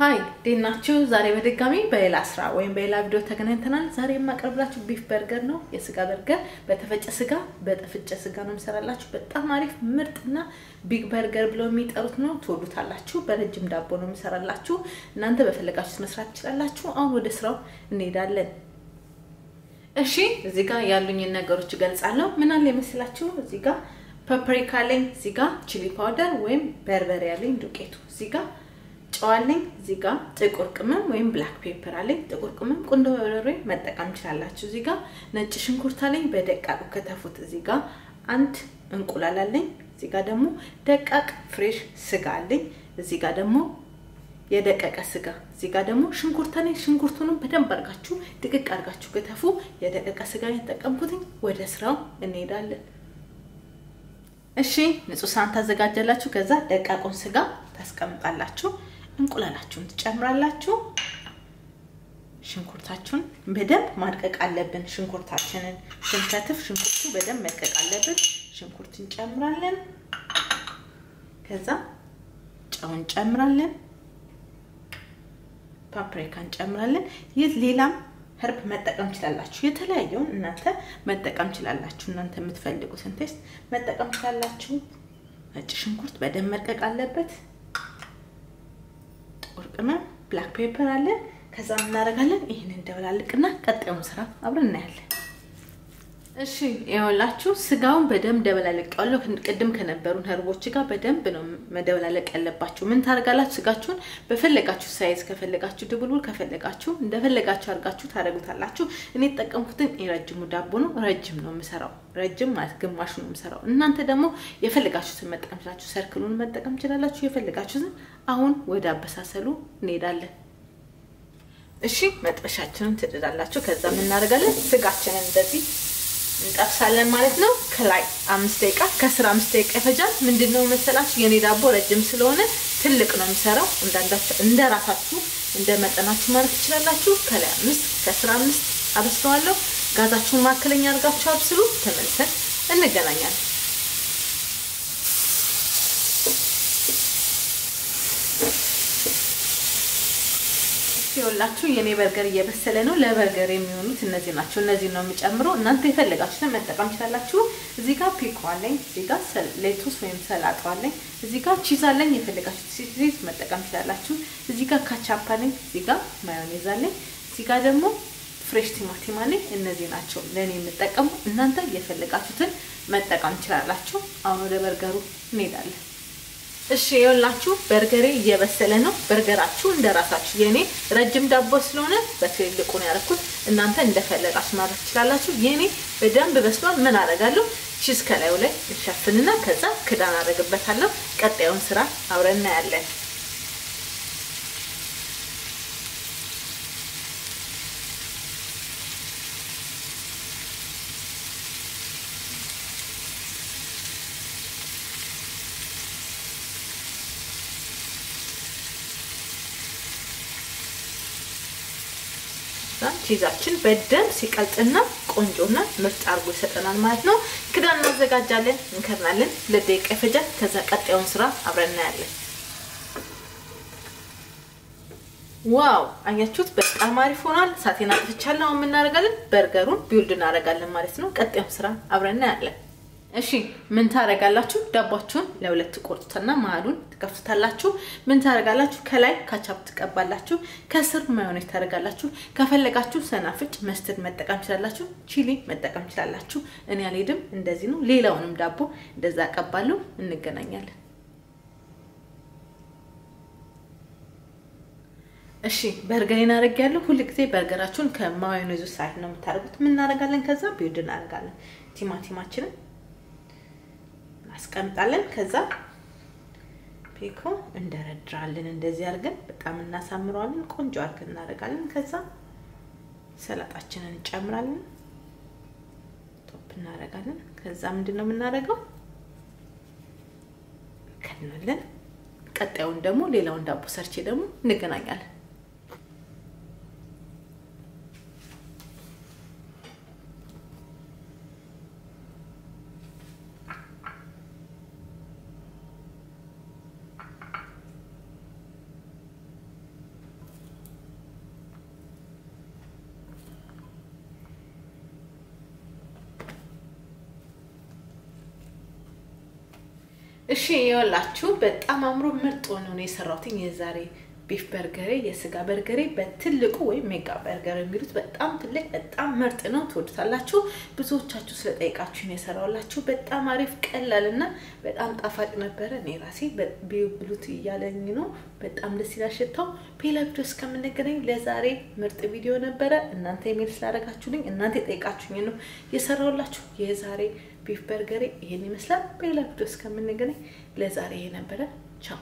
እንዴት ናችሁ? ዛሬ በድጋሚ በሌላ ስራ ወይም በሌላ ቪዲዮ ተገናኝተናል። ዛሬ የማቀርብላችሁ beef burger ነው። የስጋ በርገር በተፈጨ ስጋ፣ በተፈጨ ስጋ ነው የምሰራላችሁ። በጣም አሪፍ ምርጥና big burger ብለው የሚጠሩት ነው። ትወዱታላችሁ። በረጅም ዳቦ ነው የምሰራላችሁ። እናንተ በፈለጋችሁት መስራት ትችላላችሁ። አሁን ወደ ስራው እንሄዳለን። እሺ፣ እዚህ ጋር ያሉኝን ነገሮች እገልጻለሁ። ምን አለ ይመስላችሁ? እዚህ ጋር ፐፕሪካ አለኝ፣ እዚህ ጋር chili powder ወይም በርበሬ አለኝ ዱቄቱ፣ እዚህ ጋር ጨው እዚህ ጋር ጥቁር ቅመም ወይም black pepper አለኝ። ጥቁር ቅመም ቁንዶ በርበሬ መጠቀም ትችላላችሁ። እዚህ ጋር ነጭ ሽንኩርት አለኝ፣ በደቃቁ ከተፉት። እዚህ ጋር አንድ እንቁላል አለኝ። እዚህ ጋር ደግሞ ደቃቅ fresh ስጋ አለኝ። እዚህ ጋር ደግሞ የደቀቀ ስጋ እዚህ ጋር ደግሞ ሽንኩርት አለኝ። ሽንኩርቱንም በደንብ አድርጋችሁ ድቅቅ አድርጋችሁ ከተፉ። የደቀቀ ስጋ የተጠቀምኩትኝ። ወደ ስራው እንሄዳለን። እሺ ንጹህ ሳህን ታዘጋጃላችሁ። ከዛ ደቃቁን ስጋ ታስቀምጣላችሁ። እንቁላላችሁን ትጨምራላችሁ። ሽንኩርታችሁን በደንብ ማድቀቅ አለብን። ሽንኩርታችንን ስንከትፍ ሽንኩርቱ በደንብ መድቀቅ አለብን። ሽንኩርት እንጨምራለን። ከዛ ጨው እንጨምራለን። ፓፕሪካ እንጨምራለን። ይህ ሌላም ህርብ መጠቀም ትችላላችሁ። የተለያየውን እናንተ መጠቀም ትችላላችሁ። እናንተ የምትፈልጉትን taste መጠቀም ትችላላችሁ። ነጭ ሽንኩርት በደንብ መድቀቅ አለበት። ቅመም black pepper አለ። ከዛ እናደርጋለን። ይህን እንደባልቅና ቀጣዩን ስራ አብረን እናያለን። እሺ ይኸውላችሁ ስጋውን በደንብ ደበላለቀዋለሁ። ቅድም ከነበሩን ህርቦች ጋር በደንብ ነው መደበላለቅ ያለባችሁ። ምን ታደርጋላችሁ? ስጋችሁን በፈለጋችሁ size ከፈለጋችሁ ድብልብል፣ ከፈለጋችሁ እንደፈለጋችሁ አድርጋችሁ ታደርጉታላችሁ። እኔ የተጠቀምኩትን የረጅሙ ዳቦ ነው። ረጅም ነው የምሰራው። ረጅም ማለት ግማሹ ነው የምሰራው። እናንተ ደግሞ የፈለጋችሁትን መጠቀም ትችላችሁ። ሰርክሉን መጠቀም ትችላላችሁ። የፈለጋችሁትን። አሁን ወደ አበሳሰሉ እንሄዳለን። እሺ መጥበሻችንን ትጥዳላችሁ። ከዛ ምን እናደርጋለን? ስጋችንን እንደዚህ እንጠብሳለን ማለት ነው። ከላይ አምስት ደቂቃ ከስር አምስት ደቂቃ ይፈጃል። ምንድን ነው መሰላችሁ የኔ ዳቦ ረጅም ስለሆነ ትልቅ ነው የሚሰራው። እንዳንዳችሁ እንደ ራሳችሁ እንደ መጠናችሁ ማለት ትችላላችሁ። ከላይ አምስት ከስር አምስት አበስለዋለሁ። ጋዛችሁን ማከለኛ አድርጋችሁ አብስሉ። ተመልሰን እንገናኛለን። ሲወላችሁ የኔ በርገር እየበሰለ ነው። ለበርገር የሚሆኑት እነዚህ ናቸው። እነዚህ ነው የምጨምረው። እናንተ የፈለጋችሁትን መጠቀም ትችላላችሁ። እዚህ ጋር ፒኮ አለኝ፣ እዚህ ጋር ሌቱስ ወይም ሰላጣ አለኝ፣ እዚህ ጋር cheese አለኝ። የፈለጋችሁት cheese መጠቀም ትችላላችሁ። እዚህ ጋር ካቻፕ አለኝ፣ እዚህ ጋር ማዮኔዝ አለኝ፣ እዚህ ጋር ደግሞ fresh ቲማቲም አለኝ። እነዚህ ናቸው ለእኔ የምጠቀሙ። እናንተ የፈለጋችሁትን መጠቀም ትችላላችሁ። አሁን ወደ በርገሩ እንሄዳለን። እሺ ይኸውላችሁ በርገሬ እየበሰለ ነው። በርገራችሁ እንደራሳችሁ የኔ ረጅም ዳቦ ስለሆነ በትልልቁ ነው ያደረኩት። እናንተ እንደፈለጋችሁ ማድረግ ትችላላችሁ። የኔ በደንብ በስሏል። ምን አደርጋለሁ? ቺዝ ከላዩ ላይ እሸፍንና ከዛ ክዳን አደርግበታለሁ። ቀጣዩን ስራ አብረን እናያለን። cheese ኣችን በደንብ ሲቀልጥና ቆንጆና ምርጥ አድርጎ ይሰጠናል ማለት ነው። ክዳን እናዘጋጃለን፣ እንከድናለን። ለደቂቃ ይፈጃል። ከዛ ቀጣዩን ስራ አብረን እናያለን። Wow አያችሁት? በጣም አሪፍ ሆኗል። እሳቴን አጥፍቻለሁ። አሁን የምናደርጋለን burger ኡን build እናደርጋለን ማለት ነው። ቀጣዩን ስራ አብረን እናያለን። እሺ ምን ታደርጋላችሁ? ዳቧችሁን ለሁለት ቆርጡትና መሀሉን ትከፍታላችሁ። ምን ታደርጋላችሁ? ከላይ ካቻፕ ትቀባላችሁ፣ ከስር ማዮኔዝ ታደርጋላችሁ። ከፈለጋችሁ ሰናፍጭ mustard መጠቀም ትችላላችሁ፣ chili መጠቀም ትችላላችሁ። እኔ አልሄድም፣ እንደዚህ ነው። ሌላውንም ዳቦ እንደዛ አቀባለሁ። እንገናኛለን። እሺ በርገሬን አደርጊያለሁ። ሁል ጊዜ burger ኣችሁን ከ mayonnaise ኡ side ነው የምታደርጉት። ምን እናደርጋለን? ከዛ build እናደርጋለን። ቲማቲማችንን እናስቀምጣለን። ከዛ ፔኮ እንደረድራለን። እንደዚህ አድርገን በጣም እናሳምረዋለን። ቆንጆ አድርገን እናደርጋለን። ከዛ ሰላጣችንን እንጨምራለን። ቶፕ እናደርጋለን። ከዛ ምንድን ነው የምናደርገው? ከናለን። ቀጣዩን ደግሞ ሌላውን ዳቦ ሰርቼ ደግሞ እንገናኛለን። እሺ ይኸውላችሁ በጣም አምሮ ምርጥ ሆኖ ነው የሰራሁትኝ የዛሬ beef burger ኤ የስጋ በርገሬ በትልቁ ወይም mega burger የሚሉት በጣም ትልቅ በጣም ምርጥ ነው። ትወዱታላችሁ። ብዙዎቻችሁ ስለጠየቃችሁ ነው የሰራሁላችሁ። በጣም አሪፍ ቀላል እና በጣም ጣፋጭ ነበረ። እኔ ራሴ ብሉት እያለኝ ነው። በጣም ደስ ይላል ሽታው። ሌላ ቪዲዮ እስከምንገናኝ ለዛሬ ምርጥ ቪዲዮ ነበረ። እናንተ ኢሜል ስላደረጋችሁልኝ እናንተ የጠየቃችሁኝ ነው የሰራሁላችሁ የዛሬ ቢፍ በርገሬ ይሄን ይመስላል። በሌላ ቪዲዮ እስከምንገናኝ ለዛሬ ይሄ ነበረ። ቻው